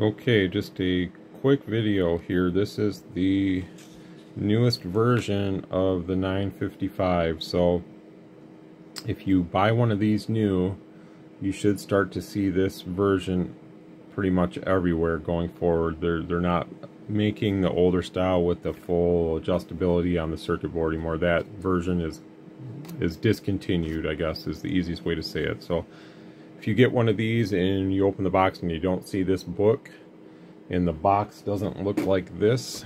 Okay, just a quick video here. This is the newest version of the 955. So if you buy one of these new, you should start to see this version pretty much everywhere going forward. They're they're not making the older style with the full adjustability on the circuit board anymore. That version is is discontinued, I guess is the easiest way to say it. So if you get one of these and you open the box and you don't see this book and the box doesn't look like this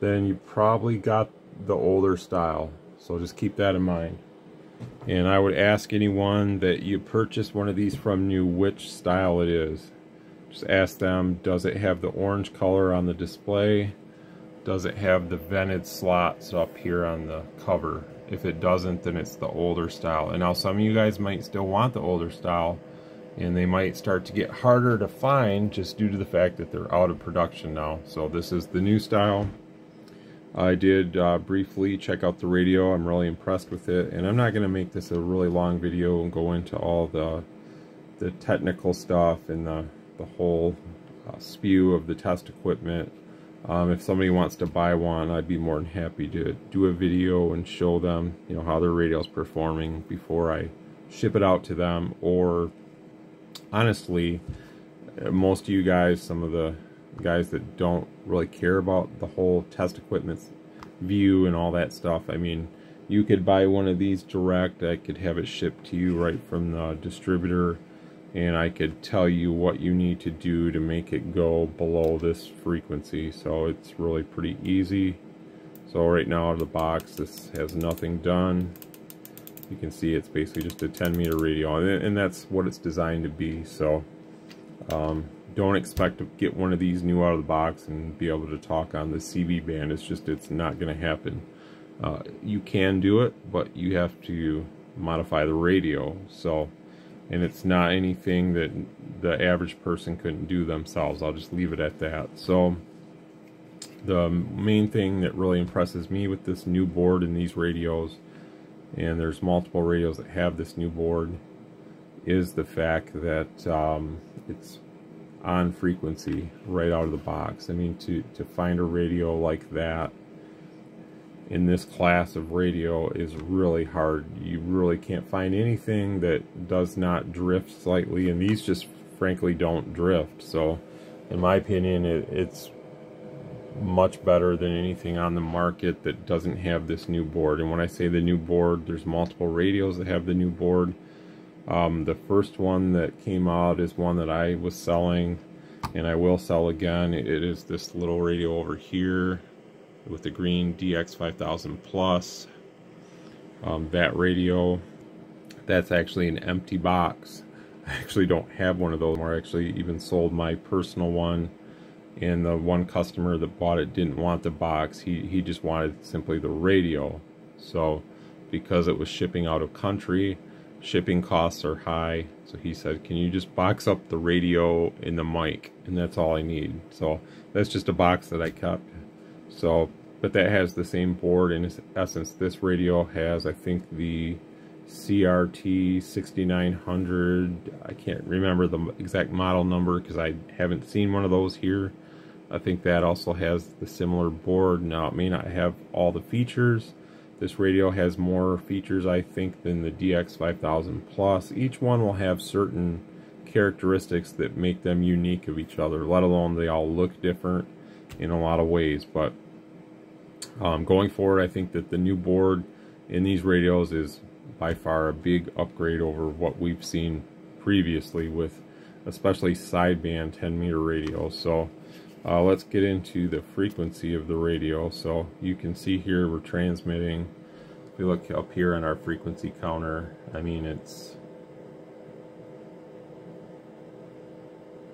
then you probably got the older style. So just keep that in mind. And I would ask anyone that you purchase one of these from you which style it is. Just ask them does it have the orange color on the display? Does it have the vented slots up here on the cover if it doesn't, then it's the older style. And now some of you guys might still want the older style, and they might start to get harder to find just due to the fact that they're out of production now. So this is the new style. I did uh, briefly check out the radio. I'm really impressed with it. And I'm not going to make this a really long video and go into all the the technical stuff and the, the whole uh, spew of the test equipment. Um, if somebody wants to buy one, I'd be more than happy to do a video and show them, you know, how their radio is performing before I ship it out to them. Or, honestly, most of you guys, some of the guys that don't really care about the whole test equipment view and all that stuff, I mean, you could buy one of these direct. I could have it shipped to you right from the distributor and I could tell you what you need to do to make it go below this frequency. So it's really pretty easy. So right now out of the box this has nothing done. You can see it's basically just a 10 meter radio and that's what it's designed to be. So um, don't expect to get one of these new out of the box and be able to talk on the CB band. It's just it's not going to happen. Uh, you can do it but you have to modify the radio. So and it's not anything that the average person couldn't do themselves. I'll just leave it at that. So the main thing that really impresses me with this new board and these radios, and there's multiple radios that have this new board, is the fact that um, it's on frequency right out of the box. I mean, to, to find a radio like that in this class of radio is really hard. You really can't find anything that does not drift slightly, and these just frankly don't drift. So, in my opinion, it, it's much better than anything on the market that doesn't have this new board. And when I say the new board, there's multiple radios that have the new board. Um, the first one that came out is one that I was selling, and I will sell again. It is this little radio over here with the green DX5000 Plus. Um, that radio, that's actually an empty box. I actually don't have one of those I actually even sold my personal one and the one customer that bought it didn't want the box. He, he just wanted simply the radio. So because it was shipping out of country, shipping costs are high. So he said, can you just box up the radio and the mic? And that's all I need. So that's just a box that I kept. So, but that has the same board. In essence, this radio has, I think, the CRT 6900. I can't remember the exact model number because I haven't seen one of those here. I think that also has the similar board. Now, it may not have all the features. This radio has more features, I think, than the DX5000 Plus. Each one will have certain characteristics that make them unique of each other, let alone they all look different in a lot of ways. But um, going forward, I think that the new board in these radios is by far a big upgrade over what we've seen previously with especially sideband 10 meter radios. So uh, let's get into the frequency of the radio. So you can see here we're transmitting. If we look up here on our frequency counter, I mean it's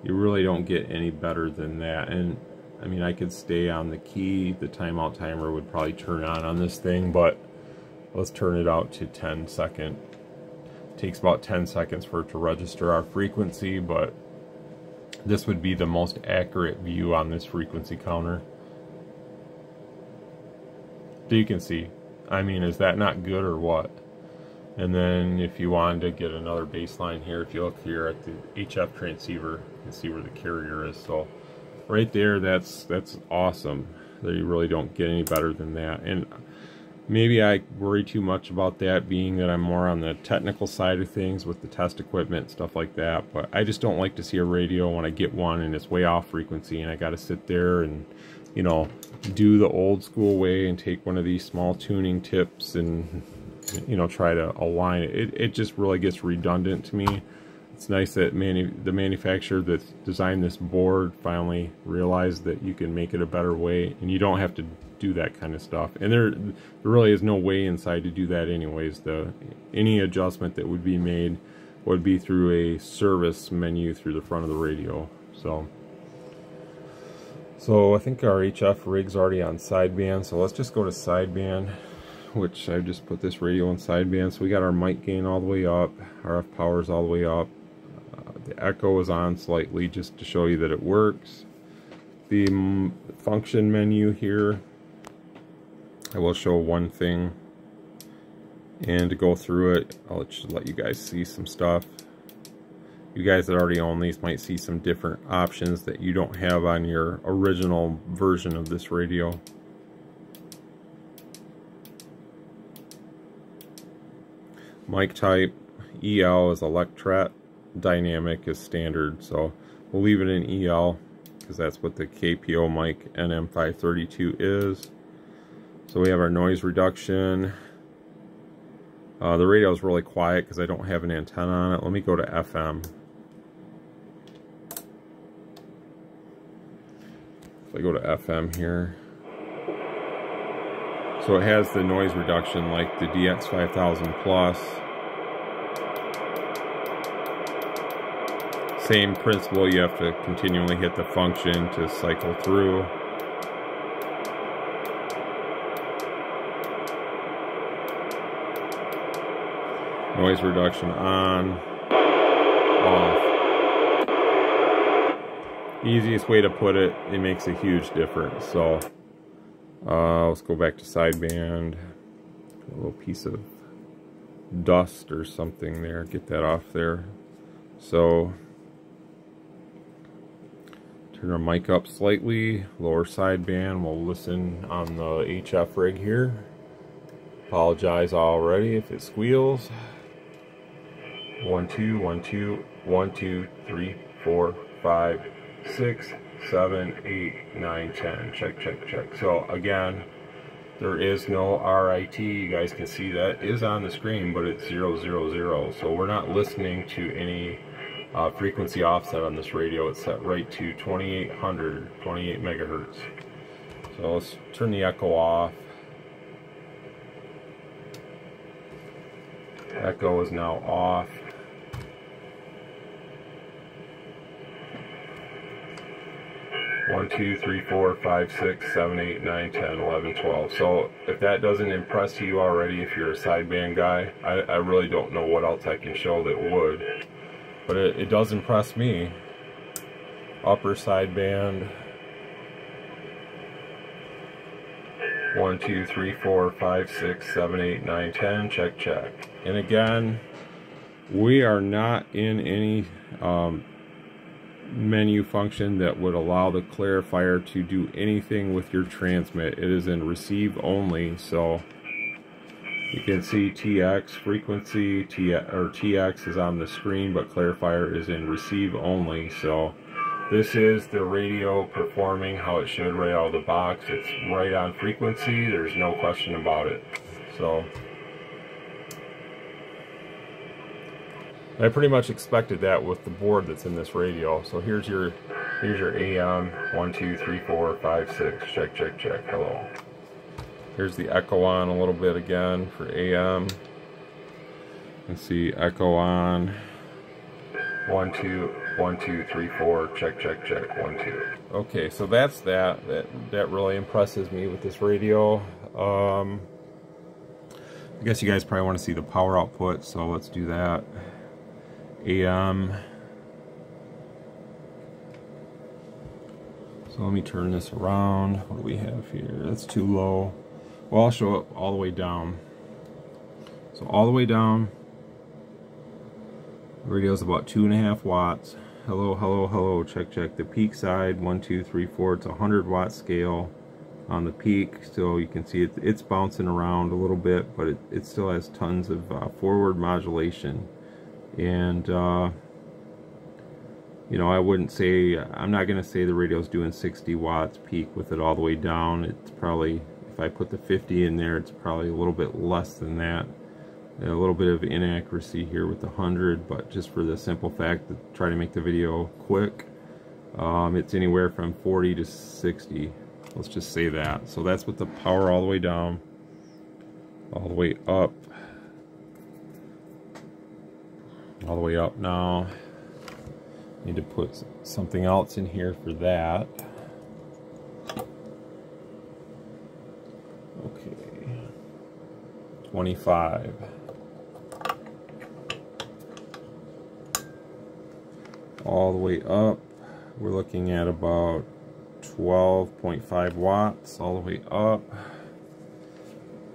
you really don't get any better than that. And I mean, I could stay on the key. The timeout timer would probably turn on on this thing, but let's turn it out to 10 second. It takes about 10 seconds for it to register our frequency, but this would be the most accurate view on this frequency counter. So you can see. I mean, is that not good or what? And then if you wanted to get another baseline here, if you look here at the HF transceiver, you can see where the carrier is. So right there, that's that's awesome. You really don't get any better than that. And maybe I worry too much about that being that I'm more on the technical side of things with the test equipment stuff like that but I just don't like to see a radio when I get one and it's way off frequency and I got to sit there and you know do the old school way and take one of these small tuning tips and you know try to align it it, it just really gets redundant to me it's nice that manu the manufacturer that designed this board finally realized that you can make it a better way and you don't have to do that kind of stuff. And there, there really is no way inside to do that anyways. The Any adjustment that would be made would be through a service menu through the front of the radio. So, so I think our HF rig's already on sideband. So let's just go to sideband, which I just put this radio on sideband. So we got our mic gain all the way up, RF power's all the way up. The echo is on slightly just to show you that it works. The function menu here I will show one thing. And to go through it I'll just let you guys see some stuff. You guys that already own these might see some different options that you don't have on your original version of this radio. Mic type EL is electret dynamic is standard so we'll leave it in EL because that's what the KPO mic NM532 is so we have our noise reduction. Uh, the radio is really quiet because I don't have an antenna on it. Let me go to FM. If I go to FM here. So it has the noise reduction like the DX5000 Plus. Same principle, you have to continually hit the function to cycle through. noise reduction on, off. Easiest way to put it, it makes a huge difference. So uh, let's go back to sideband. A little piece of dust or something there. Get that off there. So turn our mic up slightly, lower sideband. We'll listen on the HF rig here. Apologize already if it squeals. One, two, one, two, one, two, three, four, five, six, seven, eight, nine, ten. Check, check, check. So again, there is no RIT. You guys can see that is on the screen, but it's zero, zero, zero. So we're not listening to any uh, frequency offset on this radio. It's set right to 2800, 28 megahertz. So let's turn the echo off. Echo is now off. One, two, three, four, five, six, seven, eight, nine, ten, eleven, twelve. So if that doesn't impress you already, if you're a sideband guy, I, I really don't know what else I can show that would. But it, it does impress me. Upper sideband. One, two, three, four, five, six, seven, eight, nine, ten. Check, check. And again, we are not in any um, menu function that would allow the clarifier to do anything with your transmit. It is in receive only, so you can see TX frequency T or TX is on the screen, but clarifier is in receive only. So this is the radio performing how it should right out of the box. It's right on frequency. There's no question about it. So. I pretty much expected that with the board that's in this radio. So here's your here's your AM one two three four five six check check check hello. Here's the echo on a little bit again for AM. Let's see echo on one two one two three four check check check one two. Okay, so that's that. That that really impresses me with this radio. Um, I guess you guys probably want to see the power output, so let's do that. AM. So let me turn this around. What do we have here? That's too low. Well, I'll show up all the way down. So all the way down, radio is about two and a half watts. Hello, hello, hello, check, check. The peak side, one, two, three, four, it's a 100 watt scale on the peak. So you can see it, it's bouncing around a little bit, but it, it still has tons of uh, forward modulation. And, uh, you know, I wouldn't say, I'm not going to say the radio's doing 60 watts peak with it all the way down. It's probably if I put the 50 in there, it's probably a little bit less than that. A little bit of inaccuracy here with the 100, but just for the simple fact that try to make the video quick, um, it's anywhere from 40 to 60. Let's just say that. So that's with the power all the way down, all the way up, all the way up now. Need to put something else in here for that. 25. All the way up, we're looking at about 12.5 watts all the way up.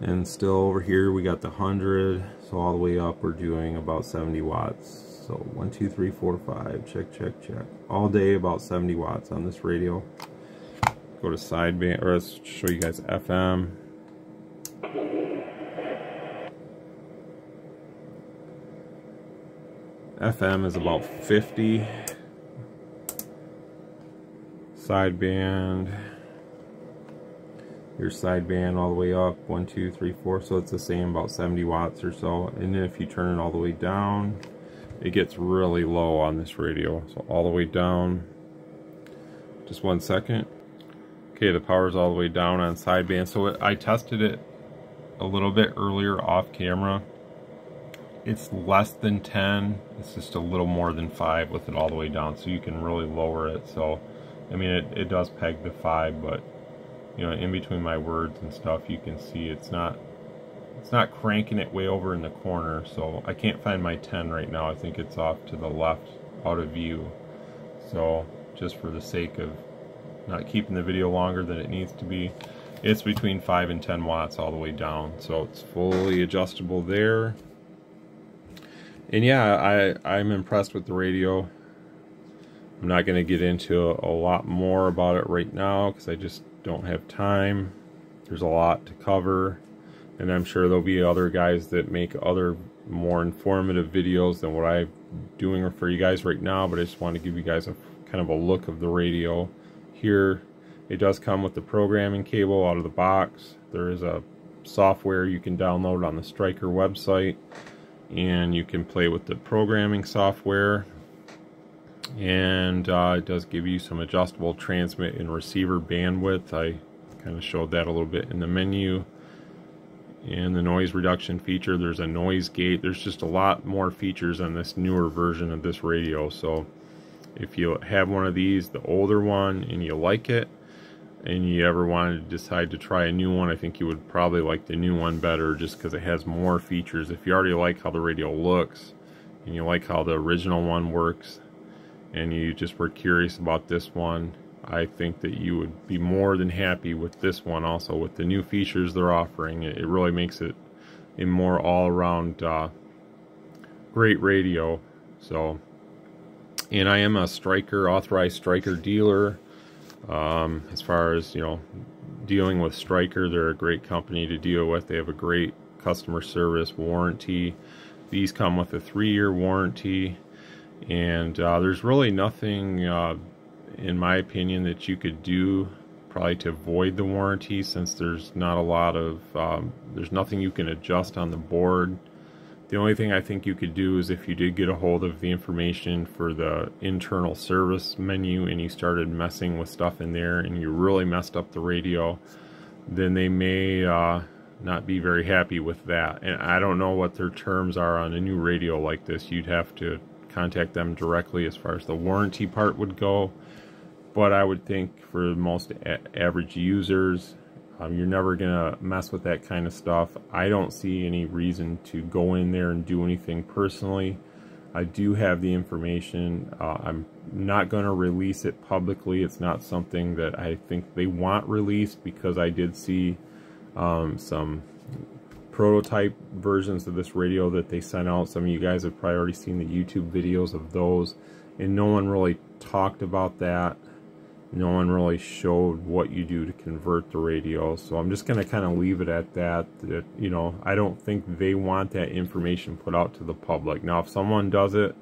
And still over here, we got the 100. So all the way up, we're doing about 70 watts. So one, two, three, four, five. Check, check, check. All day, about 70 watts on this radio. Go to sideband, or let's show you guys FM. FM is about 50. Sideband. Your sideband all the way up, one, two, three, four. So it's the same, about 70 watts or so. And then if you turn it all the way down, it gets really low on this radio. So all the way down. Just one second. Okay, the power's all the way down on sideband. So it, I tested it a little bit earlier off camera it's less than 10 it's just a little more than 5 with it all the way down so you can really lower it so I mean it, it does peg the 5 but you know in between my words and stuff you can see it's not it's not cranking it way over in the corner so I can't find my 10 right now I think it's off to the left out of view so just for the sake of not keeping the video longer than it needs to be it's between 5 and 10 watts all the way down so it's fully adjustable there and yeah, I, I'm impressed with the radio. I'm not going to get into a, a, lot more about it right now because I just don't have time. There's a lot to cover. And I'm sure there'll be other guys that make other more informative videos than what I'm doing for you guys right now. But I just want to give you guys a kind of a look of the radio. Here, it does come with the programming cable out of the box. There is a software you can download on the Stryker website and you can play with the programming software. And uh, it does give you some adjustable transmit and receiver bandwidth. I kind of showed that a little bit in the menu. And the noise reduction feature there's a noise gate. There's just a lot more features on this newer version of this radio. So if you have one of these the older one and you like it and you ever wanted to decide to try a new one, I think you would probably like the new one better just because it has more features. If you already like how the radio looks and you like how the original one works and you just were curious about this one, I think that you would be more than happy with this one also with the new features they're offering. It, really makes it a more all-around uh, great radio. So, and I am a Stryker, authorized Stryker dealer. Um, as far as, you know, dealing with Stryker, they're a great company to deal with. They have a great customer service warranty. These come with a three-year warranty. And uh, there's really nothing, uh, in my opinion, that you could do probably to avoid the warranty since there's not a lot of, um, there's nothing you can adjust on the board the only thing I think you could do is if you did get a hold of the information for the internal service menu and you started messing with stuff in there and you really messed up the radio, then they may uh, not be very happy with that. And I don't know what their terms are on a new radio like this. You'd have to contact them directly as far as the warranty part would go. But I would think for most average users, um, you're never going to mess with that kind of stuff. I don't see any reason to go in there and do anything personally. I do have the information. Uh, I'm not going to release it publicly. It's not something that I think they want released because I did see um, some prototype versions of this radio that they sent out. Some of you guys have probably already seen the YouTube videos of those, and no one really talked about that. No one really showed what you do to convert the radio, so I'm just going to kind of leave it at that. That you know, I don't think they want that information put out to the public. Now, if someone does it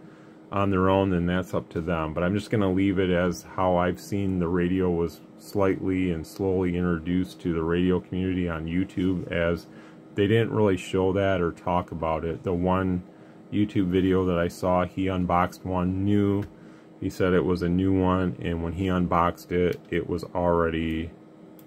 on their own, then that's up to them. But I'm just going to leave it as how I've seen the radio was slightly and slowly introduced to the radio community on YouTube as they didn't really show that or talk about it. The one YouTube video that I saw, he unboxed one new. He said it was a new one, and when he unboxed it, it was already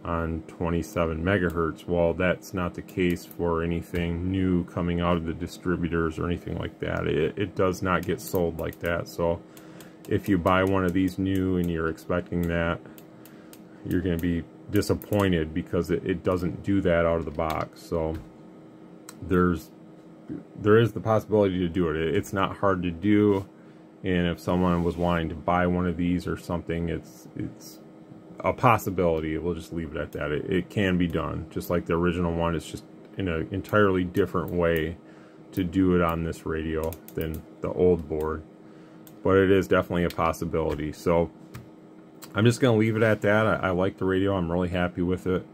on 27 megahertz. Well, that's not the case for anything new coming out of the distributors or anything like that. It, it does not get sold like that. So if you buy one of these new and you're expecting that, you're going to be disappointed because it, it doesn't do that out of the box. So there's there is the possibility to do it. It's not hard to do, and if someone was wanting to buy one of these or something, it's it's a possibility. We'll just leave it at that. It, it can be done, just like the original one. It's just in an entirely different way to do it on this radio than the old board, but it is definitely a possibility. So I'm just going to leave it at that. I, I, like the radio. I'm really happy with it,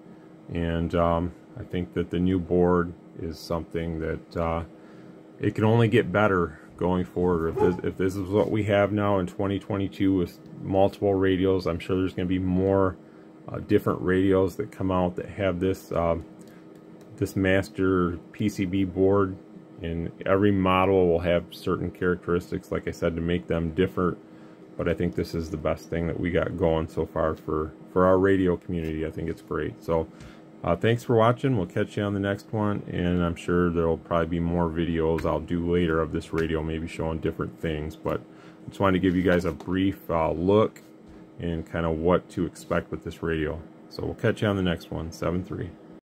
and um, I think that the new board is something that uh, it can only get better going forward. If this, if this is what we have now in 2022 with multiple radios, I'm sure there's going to be more uh, different radios that come out that have this uh, this master PCB board. And every model will have certain characteristics like I said to make them different. But I think this is the best thing that we got going so far for for our radio community. I think it's great. So uh, thanks for watching. We'll catch you on the next one, and I'm sure there'll probably be more videos I'll do later of this radio, maybe showing different things. But I just wanted to give you guys a brief uh, look and kind of what to expect with this radio. So we'll catch you on the next one, 7-3.